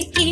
y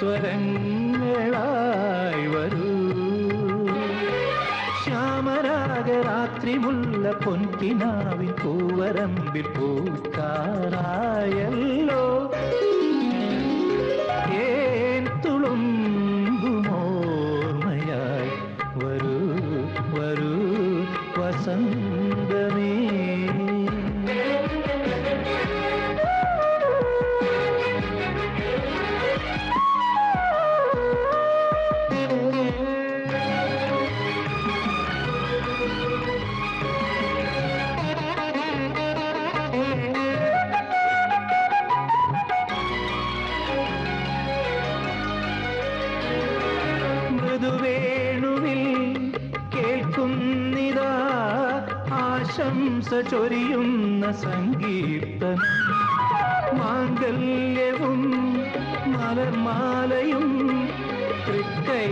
സ്വരങ്ങളായി വരൂ. ശ്യാമരാഗരാത്രി മുല്ല പൊൻകിനാവിൻ പൂവരമ്പിൽ പൂക്കാറായല്ല. സങ്കീർത്തനം മാംഗല്യവും മലർമാലയും തൃക്കൈ